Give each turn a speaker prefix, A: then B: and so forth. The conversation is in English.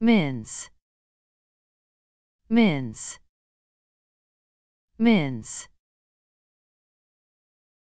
A: mince. Mince. Mince.